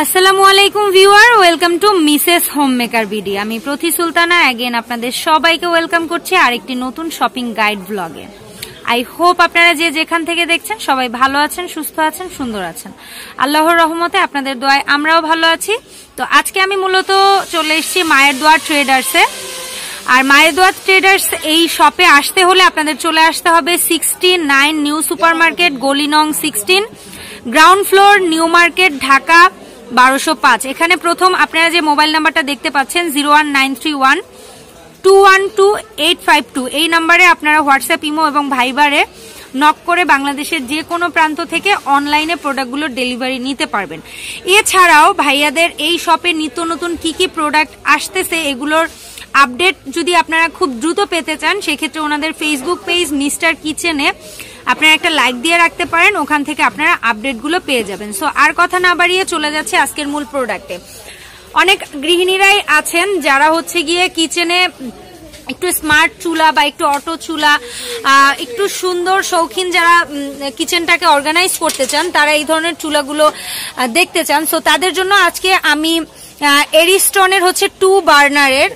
আসসালামু আলাইকুম, viewer. Welcome to Mrs home maker BD আমি প্রতি সুলতানা। অ্যাগেন আপনাদের সবাইকে ওয়েলকাম করছি আরেকটি নতুন শপিং গাইড ব্লগে। আই হোপ আপনারা যে যেখান থেকে দেখছেন, সবাই ভালো আছেন, সুস্থ আছেন, সুন্দর আছেন। আল্লাহর রহমতে আপনাদের দোয়ায় আমরাও ভালো আছি। তো আজকে আমি মূলত চলে এসেছি মায়ের দোয়ার ট্রেডার্সে আর মায়ের দোয়ার ট্রেডার্স এই শপে আসতে হলে আপনাদের চলে আসতে হবে sixteen nine new super market গলিনং sixteen ground floor new market Dhaka বারোশো পাঁচ। এখানে প্রথম আপনারা যে মোবাইল নাম্বারটা দেখতে পাচ্ছেন, zero one nine three one, two one two eight five two. এই নাম্বারে আপনারা হোয়াটসঅ্যাপ, ইমো এবং ভাইবারে নক করে বাংলাদেশের যে কোনো প্রান্ত থেকে অনলাইনে প্রোডাক্টগুলোর ডেলিভারি নিতে পারবেন। এছাড়াও ভাইয়াদের এই শপে নিত্য নতুন কি কি প্রোডাক্ট আসতেছে, এগুলোর আপডেট যদি আপনারা খুব দ্রুত পেতে চান, সেক্ষেত্রে ওনাদের ফেসবুক পেজ মিস্টার কিচেনে আপনারা একটা লাইক দিয়ে রাখতে পারেন, ওখান থেকে আপনারা আপডেটগুলো পেয়ে যাবেন। সো আর কথা না বাড়িয়ে চলে যাচ্ছে আজকের মূল প্রোডাক্টে অনেক গৃহিণীরাই আছেন, যারা হচ্ছে গিয়ে কিচেনে একটু স্মার্ট চুলা বা একটু অটো চুলা একটু সুন্দর শৌখিন যারা কিচেনটাকে অর্গানাইজ করতে চান, তারা এই ধরনের চুলাগুলো দেখতে চান। সো তাদের জন্য আজকে আমি এরিস্টনের হচ্ছে টু বার্নারের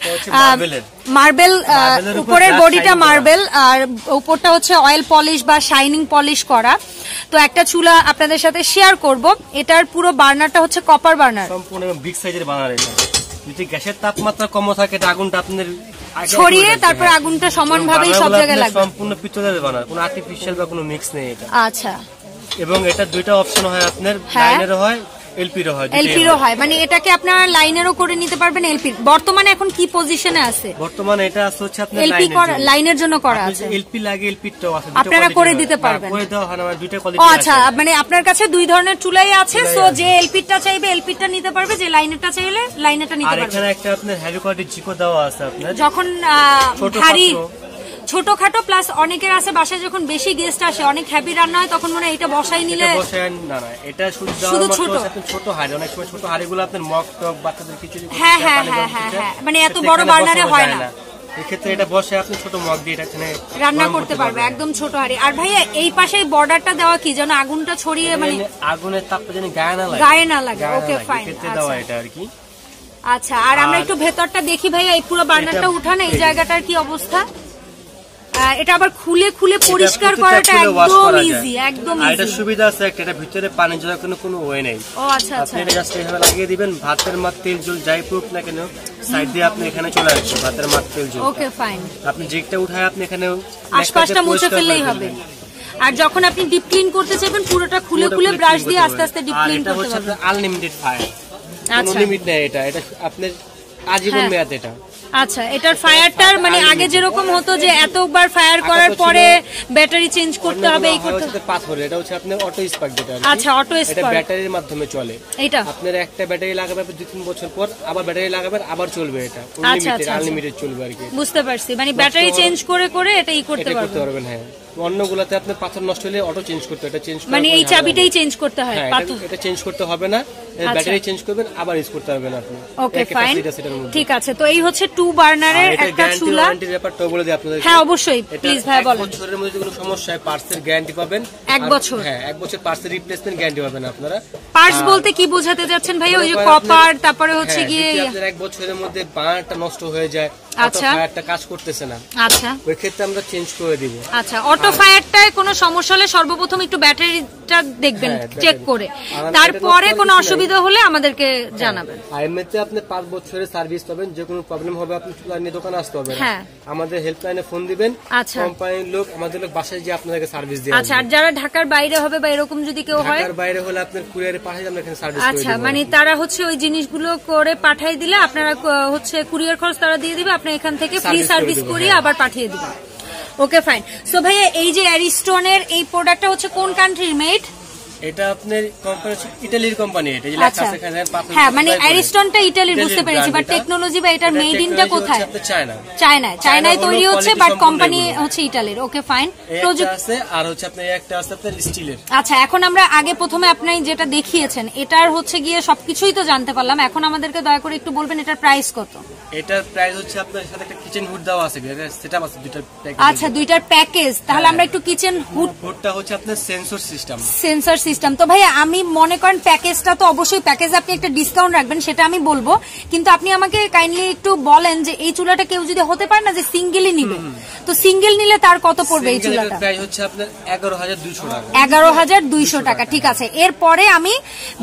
মার্বেল উপরের বডিটা মার্বেল আর উপরটা হচ্ছে অয়েল পলিশ বা শাইনিং পলিশ করা। তো একটা চুলা আপনাদের সাথে শেয়ার করব। এটার পুরো বার্নারটা হচ্ছে কপার বার্নার। সম্পূর্ণ বিগ সাইজের এটা। যদি গ্যাসের তাপমাত্রা কম থাকে এটা আগুনটা আপনার ছড়িয়ে তারপর হ্যাঁ। আগুনটা সমানভাবেই সব জায়গায় লাগবে। সম্পূর্ণ পিতলের বানার কোনো আর্টিফিশিয়াল বা কোনো মিক্স নেই এটা। আচ্ছা। এবং এটা দুইটা অপশন হয় আপনার হ্যাঁ। লাইনেরও হয় এলপিরও হয় এলপিরও হয়। মানে এটাকে আপনারা লাইনেরও করে নিতে পারবেন এলপি। বর্তমানে এখন কি পজিশনে আছে? বর্তমানে এটা আছে হচ্ছে আপনার এলপি লাইনের জন্য। করা আছে। এলপি লাগে এলপিটাও আছে আপনারা করে দিতে পারবেন। করে দেওয়া হয় আমার দুইটা কোয়ালিটি আচ্ছা মানে আপনার কাছে দুই ধরনের চুলাই আছে সো যে এলপিটা চাইবে এলপিটা নিতে পারবে যে লাইনেরটা চাইলে লাইনেরটা নিতে আর এখানে একটা আপনার হ্যাভি কোয়ালিটির জিকো দেওয়া আছে আপনার। যখন ভারী ছোটখাটো প্লাস অনেকের আছে বাসায় যখন বেশি গেস্ট আসে অনেক হ্যাপি রান্না হয় তখন মনে এটা বসাই নিলে এটা না না এটা শুধু ছোট। ছোট হাড়ি। অনেক সময় ছোট হাড়িগুলো আপনার মগ টক বাচ্চাদের খিচুড়ি হ্যাঁ, হ্যাঁ, হ্যাঁ, হ্যাঁ। মানে এত বড় বার্নারে হয় না। এক্ষেত্রে এটা বসে আপনি ছোট মগ দিয়ে এটা রান্না করতে পারবে একদম ছোট হাড়ি। আর ভাইয়া এই পাশে বর্ডারটা দেওয়া কি? যেন আগুনটা ছড়িয়ে মানে আগুনের তাপটা যেন গায়ে না লাগে। গায়ে না লাগে। ওকে ফাইন এক্ষেত্রে দেওয়া এটা আর কি। আচ্ছা আর আমরা একটু ভেতরটা দেখি ভাইয়া এই পুরো বার্নারটা উঠান এই জায়গাটার কি অবস্থা? এটা আবার খুলে খুলে পরিষ্কার করাটা একদম ইজি একদম আর এটা সুবিধা আছে একটা এটা ভিতরে পানি জড়ার কোনো কোনো ওয়ে নেই। ও আচ্ছা আচ্ছা। আপনি এটা জাস্ট এভাবে লাগিয়ে দিবেন ভাতের মাঠ তেল জল যাই পড়ুক না কেন সাইড দিয়ে আপনি এখানে চলে আসবে ভাতের মাঠ তেল জল ওকে ফাইন আপনি যেটা উঠায় আপনি এখানে আশপাশটা মুছে ফেললেই হবে। আর যখন আপনি ডিপ ক্লিন করতে চাইবেন পুরোটা খুলে খুলে ব্রাশ দিয়ে আস্তে আস্তে ডিপ ক্লিন করতে পারবেন। আনলিমিটেড ফায়ার আচ্ছা। লিমিট নেই এটা। এটা আপনার আজীবন হ্যাঁ। মেয়াদ এটা। আচ্ছা এটার ফায়ারটার মানে আগে যেরকম হতো যে এতবার ফায়ার করার পরে ব্যাটারি চেঞ্জ করতে হবে এই করতে হচ্ছে পাথর এটা হচ্ছে আপনার অটো স্পার্ক যেটা। আচ্ছা, auto এটা ব্যাটারির মাধ্যমে চলে। এটা আপনার একটা ব্যাটারি লাগাবে দুই তিন বছর পর আবার ব্যাটারি লাগাবেন আবার চলবে এটা। আচ্ছা, আনলিমিটেড আচ্ছা। আনলিমিটেড চলবে আর কি। বুঝতে পারছি। মানে ব্যাটারি চেঞ্জ করে করে এটা ই করতে এটা করতে পারবেন। পারবেন হ্যাঁ। অন্যগুলোতে আপনার পাথর নষ্ট হলে অটো চেঞ্জ করতে এটা চেঞ্জ মানে এই চাবিটাই চেঞ্জ করতে হয় হ্যাঁ পাথর। এটা- চেঞ্জ করতে হবে না। আচ্ছা। ব্যাটারি চেঞ্জ করবেন আবার ইউজ করতে পারবেন আপনি। Okay fine. ঠিক আছে তো এই হচ্ছে টু বার্নারের একটা গ্যারান্টি চুলা। ওয়ারেন্টির ব্যাপারটাও বলে দিই আপনাদের হ্যাঁ অবশ্যই প্লিজ ভাই বলেন। বছরের মধ্যে কোনো সমস্যা হয় পার্টসের গ্যারান্টি পাবেন। এক বছর? হ্যাঁ এক বছর পার্টসের রিপ্লেসমেন্ট গ্যারান্টি পাবেন আপনারা। পার্টস বলতে কি বোঝাতে যাচ্ছেন ভাই ওই যে কপার তারপরে হচ্ছে হ্যাঁ, গিয়ে আপনার এক বছরের মধ্যে বানারটা নষ্ট হয়ে যায় আচ্ছা। ফায়ারটা কাজ করতেছে না। আচ্ছা। ওই ক্ষেত্রে আমরা চেঞ্জ করে দিব। আচ্ছা অটো ফায়ারটায় কোনো সমস্যা হলে সর্বপ্রথম একটু ব্যাটারিটা দেখবেন হ্যাঁ, চেক করে। তারপরে কোনো অসুবিধা হলে আমাদেরকে জানাবেন। আর এমনিতে আপনি পাঁচ বছরের সার্ভিস পাবেন যে কোনো প্রবলেম হবে আপনি দোকানে আসতে হবে হ্যাঁ। আমাদের হেল্পলাইনে ফোন দিবেন আচ্ছা। কোম্পানির লোক আমাদের লোক বাসায় যে আপনাদেরকে সার্ভিস দিয়ে আচ্ছা আর যারা ঢাকার বাইরে হবে বা এরকম যদি কেউ হয়? ঢাকার বাইরে হলে আপনার কুরিয়ারে পাঠিয়ে আমরা এখানে সার্ভিস আচ্ছা মানে তারা হচ্ছে ওই জিনিসগুলো করে পাঠিয়ে দিলে আপনারা হচ্ছে কুরিয়ার খরচ তারা দিয়ে দিবে আপনি এখান থেকে ফ্রি সার্ভিস করিয়ে হ্যাঁ। আবার পাঠিয়ে দিবেন। ওকে ফাইন সো ভাইয়া এই যে অ্যারিস্টোনের এই প্রোডাক্টটা হচ্ছে কোন কান্ট্রির মেড এটা আপনার ইটালির কোম্পানি এটা যে লেখা আচ্ছা। আছে এখানে হ্যাঁ মানে অ্যারিস্টনটা বুঝতে পেরেছি বাট টেকনোলজি বা এটার মেড ইনটা কোথায়? আপনার চায়না চায়নায় তৈরি হচ্ছে বাট কোম্পানি হচ্ছে ইটালির ওকে ফাইন আর হচ্ছে আপনার একটা আছে আপনার স্টিলের। আচ্ছা এখন আমরা আগে প্রথমে আপনি যেটা দেখিয়েছেন এটার হচ্ছে গিয়ে সবকিছুই তো জানতে পারলাম। এখন আমাদেরকে দয়া করে একটু বলবেন এটার প্রাইস কত? এটার প্রাইস হচ্ছে আপনার সাথে একটা কিচেন হুড দেওয়া আছে সেটআপ আছে দুইটা আচ্ছা দুইটার প্যাকেজ তাহলে আমরা একটু কিচেন হুড হুডটা হচ্ছে আপনার সেন্সর সিস্টেম সেন্সর সিস্টেম তো ভাই আমি মনে করেন প্যাকেজটা তো অবশ্যই প্যাকেজ আপনি একটা ডিসকাউন্ট রাখবেন সেটা আমি বলব। কিন্তু আপনি আমাকে কাইন্ডলি একটু বলেন যে এই চুলাটা কেউ যদি হতে পারে না যে সিঙ্গেলই নিবে? তো সিঙ্গেল নিলে তার কত পড়বে এই চুলাটা? প্রাইস হচ্ছে আপনার এগারো হাজার দুইশো টাকা। টাকা ঠিক আছে। এরপরে আমি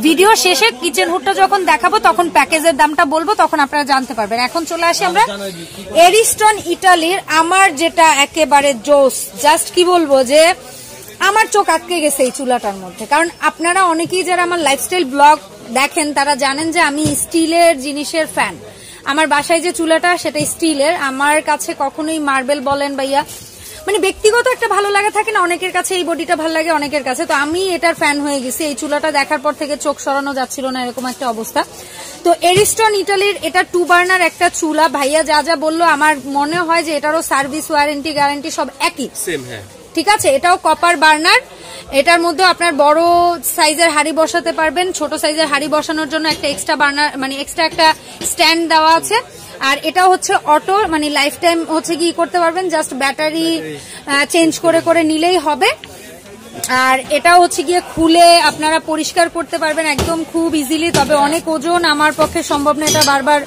ভিডিও শেষে কিচেন হুডটা যখন দেখাবো তখন প্যাকেজের দামটা বলব তখন আপনারা জানতে পারবেন। এখন চলে আসি আমরা এরিস্টন ইটালির আমার যেটা একেবারে জোস জাস্ট কি বলব যে আমার চোখ আটকে গেছে এই চুলাটার মধ্যে। কারণ আপনারা অনেকেই যারা আমার লাইফস্টাইল ব্লগ দেখেন, তারা জানেন যে আমি স্টিলের জিনিসের ফ্যান আমার বাসায় যে চুলাটা, সেটা স্টিলের। আমার কাছে কখনোই মার্বেল বলেন ভাইয়া মানে ব্যক্তিগত একটা ভালো লাগা থাকে না, অনেকের কাছে এই বডিটা ভালো লাগে, অনেকের কাছে। তো আমি এটার ফ্যান হয়ে গেছি। এই চুলাটা দেখার পর থেকে চোখ সরানো যাচ্ছিল না, এরকম একটা অবস্থা। তো এরিস্টন ইটালির এটা টু বার্নার একটা চুলা। ভাইয়া যা যা বলল, আমার মনে হয় যে এটারও সার্ভিস ওয়ারেন্টি গ্যারান্টি সব একই। হ্যাঁ। ঠিক আছে? এটাও কপার বার্নার এটার মধ্যে আপনার বড় সাইজের হাড়ি বসাতে পারবেন। ছোট সাইজের হাড়ি বসানোর জন্য একটা এক্সট্রা বার্নার মানে এক্সট্রা একটা স্ট্যান্ড দেওয়া আছে। আর এটা হচ্ছে অটো মানে লাইফ টাইম হচ্ছে কি করতে পারবেন? জাস্ট ব্যাটারি চেঞ্জ করে করে নিলেই হবে। আর এটা হচ্ছে গিয়ে খুলে আপনারা পরিষ্কার করতে পারবেন একদম খুব ইজিলি তবে অনেক ওজন আমার পক্ষে সম্ভব না এটা বারবার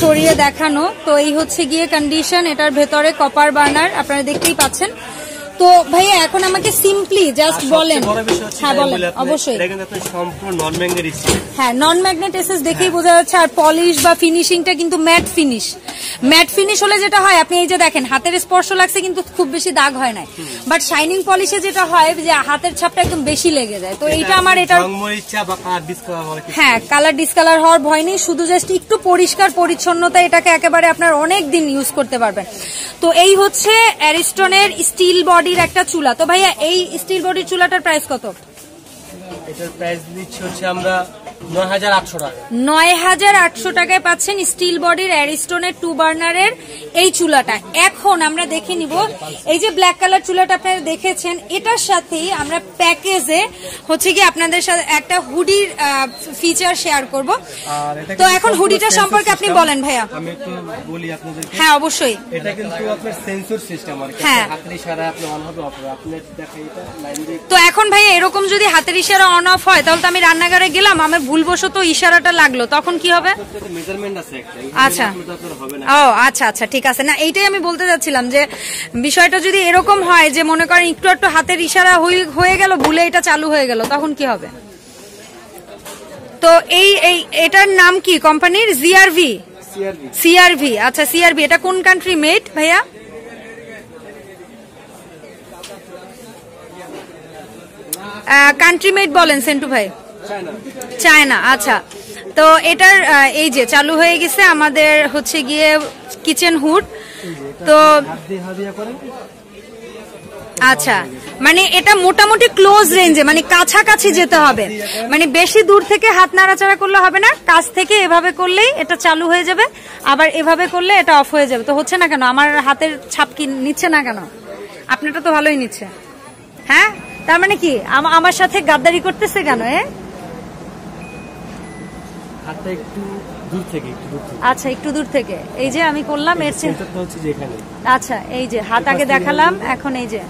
সরিয়ে দেখানো। তো এই হচ্ছে গিয়ে কন্ডিশন এটার ভেতরে কপার বার্নার আপনারা দেখতেই পাচ্ছেন। তো ভাইয়া এখন আমাকে সিম্পলি জাস্ট বলেন। বড় হ্যাঁ বলেন অবশ্যই। এটা হ্যাঁ নন ম্যাগনেট এসএস দেখেই বোঝা যাচ্ছে আর পলিশ বা ফিনিশিংটা কিন্তু ম্যাট ফিনিশ ম্যাট ফিনিশ হলে যেটা হয় আপনি এই যে দেখেন হাতের স্পর্শ লাগছে কিন্তু খুব বেশি দাগ হয় না বাট শাইনিং পলিশে যেটা হয় যে হাতের ছাপটা একদম বেশি লেগে যায়। তো এইটা আমার বলে হ্যাঁ কালার ডিসকালার হওয়ার ভয় নেই শুধু জাস্ট একটু পরিষ্কার পরিচ্ছন্নতা এটাকে একেবারে আপনার অনেক দিন ইউজ করতে পারবেন। তো এই হচ্ছে অ্যারিস্টনের স্টিল বডির একটা চুলা। তো ভাইয়া, এই স্টিল বডির চুলাটার প্রাইস কত? এটার প্রাইস দিচ্ছি হচ্ছে আমরা নয় হাজার আটশো টাকায় পাচ্ছেন স্টিল বডির অ্যারিস্টনের টু বার্নারের এই চুলাটা। এখন আমরা দেখে নিব এই যে ব্ল্যাক কালার চুলাটা আপনারা দেখেছেন এটার সাথেই আমরা প্যাকেজে হচ্ছে কি আপনাদের সাথে একটা হুডির ফিচার শেয়ার করব। তো এখন হুডিটা সম্পর্কে আপনি বলেন ভাইয়া। আমি একটু বলি আপনাদেরকে। হ্যাঁ অবশ্যই। এটা কিন্তু আপনার সেন্সর সিস্টেম আর কি। হ্যাঁ। হাতের ইশারা আপনি অন হবে অফ আপনি দেখা এটা লাইন দিয়ে তো এখন ভাইয়া এরকম যদি হাতের ইশারা অন অফ হয় তাহলে তো আমি রান্নাঘরে গেলাম আমার ভুলবশত ইশারাটা লাগল তখন কি হবে? আচ্ছা। ও আচ্ছা আচ্ছা ঠিক আছে। না এইটাই আমি বলতে যাচ্ছিলাম যে বিষয়টা যদি এরকম হয় যে মনে করেন একটু একটু হাতের ইশারা হয়ে গেল ভুলে এটা চালু হয়ে গেল তখন কি হবে? তো এই এই এটার নাম কি কোম্পানির? জিআরভি সিআরভি আচ্ছা সিআরভি এটা কোন কান্ট্রি মেড ভাইয়া? কান্ট্রি মেড বলেন সেন্টু ভাই। চায়না আচ্ছা। তো এটার এই যে চালু হয়ে গেছে আমাদের হচ্ছে গিয়ে কিচেন হুড তো আচ্ছা। মানে এটা মোটামুটি ক্লোজ রেঞ্জে মানে কাছাকাছি যেতে হবে। মানে বেশি দূর থেকে হাত নাড়াচাড়া করলে হবে না, কাছ থেকে এভাবে করলেই এটা চালু হয়ে যাবে, আবার এভাবে করলে এটা অফ হয়ে যাবে। তো হচ্ছে না কেন? আমার হাতের ছাপ কি নিচ্ছে না কেন? আপনারটা তো ভালোই নিচ্ছে। হ্যাঁ? তার মানে কি? আম- আমার সাথে গাদ্দারি করতেছে কেন, এ? হাতটা একটু দূর থেকে একটু দূর থেকে। আচ্ছা একটু দূর থেকে। এই যে আমি করলাম এর হচ্ছে যে এখানে। আচ্ছা এই যে হাত আগে দেখালাম এখন এই যে।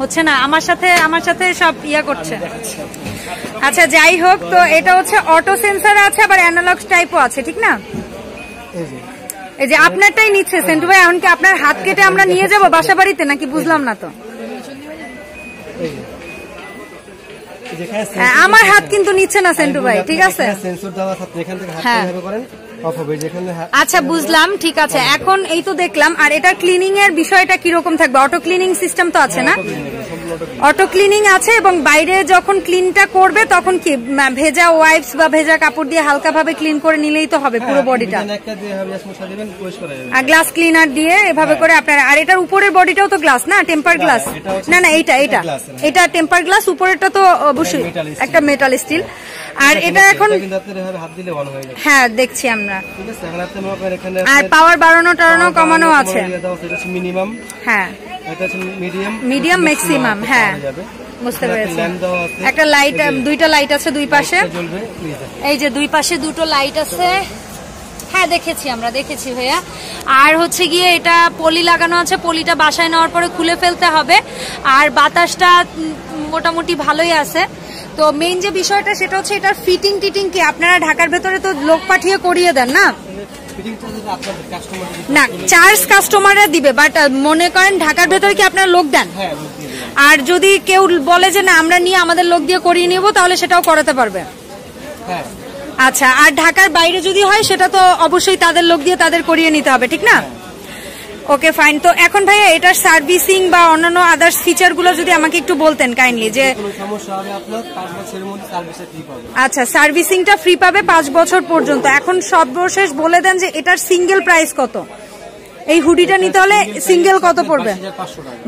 হচ্ছে না আমার সাথে আমার সাথে সব ইয়া করছে। আচ্ছা যাই হোক তো এটা হচ্ছে অটো সেন্সার আছে আবার অ্যানালগ টাইপও আছে ঠিক না? এই যে। আপনারটাই নিচ্ছে সেন্টু ভাই এখন কি আপনার হাত কেটে আমরা নিয়ে যাব বাসা বাড়িতে নাকি বুঝলাম না তো? আমার হাত কিন্তু নিচ্ছে না সেন্টু ভাই ঠিক আছে? সেন্সর দেওয়া এখান থেকে হাত হ্যাঁ। করেন? অফ হবে যেখানে আচ্ছা বুঝলাম ঠিক আছে। এখন এই তো দেখলাম। আর এটা ক্লিনিং এর বিষয়টা কীরকম থাকবে? অটো ক্লিনিং সিস্টেম তো আছে না? অটো ক্লিনিং আছে এবং বাইরে যখন ক্লিনটা করবে তখন কি ভেজা ওয়াইপস বা ভেজা কাপড় দিয়ে হালকা ভাবে ক্লিন করে নিলেই তো হবে পুরো বডিটা? হয়ে আর গ্লাস ক্লিনার দিয়ে এভাবে করে আপনার আর এটার উপরের বডিটাও তো গ্লাস না? টেম্পার গ্লাস না না এটা হ্যাঁ। এটা টেম্পার গ্লাস উপরেরটা তো অবশ্যই একটা মেটাল স্টিল আর এটা এখন হয়ে দেখছি আমরা। আর পাওয়ার বাড়ানো টাড়ানো কমানো আছে। মিনিমাম হ্যাঁ। মিডিয়াম ম্যাক্সিমাম হ্যাঁ। বুঝতে পেরেছি। একটা লাইট দুইটা লাইট আছে দুই পাশে। এই যে। দুই পাশে দুটো লাইট আছে। হ্যাঁ দেখেছি আমরা দেখেছি ভাইয়া। আর হচ্ছে গিয়ে এটা পলি লাগানো আছে পলিটা বাসায় নেওয়ার পরে খুলে ফেলতে হবে। আর বাতাসটা মোটামুটি ভালোই আছে। তো মেইন যে বিষয়টা সেটা হচ্ছে এটার ফিটিং টিটিং কি? আপনারা ঢাকার ভেতরে তো লোক পাঠিয়ে করিয়ে দেন না? না চার্জ কাস্টমাররা দিবে বাট মনে করেন ঢাকার ভেতরে কি আপনারা লোক দেন? হ্যাঁ। আর যদি কেউ বলে যে না আমরা নিয়ে আমাদের লোক দিয়ে করিয়ে নিব তাহলে সেটাও করাতে পারবে। হ্যাঁ। আচ্ছা আর ঢাকার বাইরে যদি হয় সেটা তো অবশ্যই তাদের লোক দিয়ে তাদের করিয়ে নিতে হবে ঠিক না? ওকে ফাইন তো এখন ভাইয়া এটার সার্ভিসিং বা অন্যান্য আদার্স ফিচারগুলো যদি আমাকে একটু বলতেন কাইন্ডলি যে আচ্ছা সার্ভিসিংটা ফ্রি পাবে পাঁচ বছর পর্যন্ত। এখন সর্বশেষ বলে দেন যে এটার সিঙ্গেল প্রাইস কত? এই হুডিটা নিতে হলে সিঙ্গেল কত পড়বে?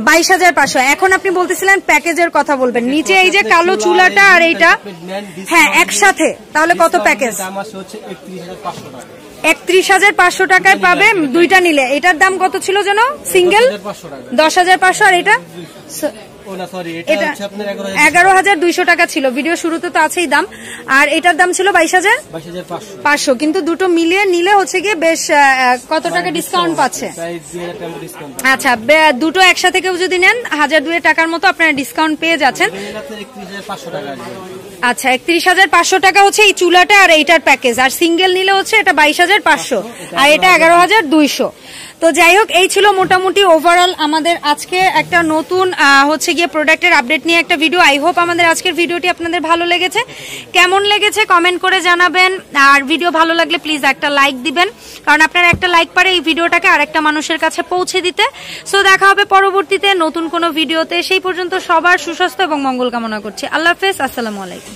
বাইশ হাজার পাঁচশো এখন আপনি বলতেছিলেন প্যাকেজের কথা বলবেন। নিচে এই যে কালো চুলাটা আর এইটা হ্যাঁ একসাথে। তাহলে কত প্যাকেজ একত্রিশ হাজার পাঁচশো টাকায় পাবে। দুইটা নিলে। এটার দাম কত ছিল যেন? সিঙ্গেল দশ হাজার পাঁচশো আর এটা? এটা এগারো হাজার। দুইশো টাকা ছিল। ভিডিও শুরুতে তো আছেই দাম। আর এটার দাম ছিল বাইশ হাজার? পাঁচশো। কিন্তু দুটো মিলিয়ে নিলে হচ্ছে গিয়ে বেশ কত টাকা ডিসকাউন্ট পাচ্ছে? আচ্ছা দুটো একসাথে কেউ যদি নেন হাজার দুয়ে টাকার মতো আপনারা ডিসকাউন্ট পেয়ে যাচ্ছেন। আচ্ছা একত্রিশ হাজার পাঁচশো টাকা হচ্ছে এই চুলাটা আর এইটার প্যাকেজ। আর সিঙ্গেল নিলে হচ্ছে এটা বাইশ হাজার পাঁচশো। আর এটা এগারো হাজার দুইশো। তো যাই হোক, এই ছিল মোটামুটি ওভারঅল আমাদের আজকে একটা নতুন হচ্ছে গিয়ে প্রোডাক্টের আপডেট নিয়ে একটা ভিডিও আই হোপ আমাদের আজকের ভিডিওটি আপনাদের ভালো লেগেছে। কেমন লেগেছে কমেন্ট করে জানাবেন। আর ভিডিও ভালো লাগলে প্লিজ একটা লাইক দিবেন। কারণ আপনার একটা লাইক পারে এই ভিডিওটাকে আরেকটা মানুষের কাছে পৌঁছে দিতে। সো দেখা হবে পরবর্তীতে নতুন কোনো ভিডিওতে সেই পর্যন্ত সবার সুস্বাস্থ্য এবং মঙ্গল কামনা করছি। আল্লাহ হাফেজ, আসসালামু আলাইকুম।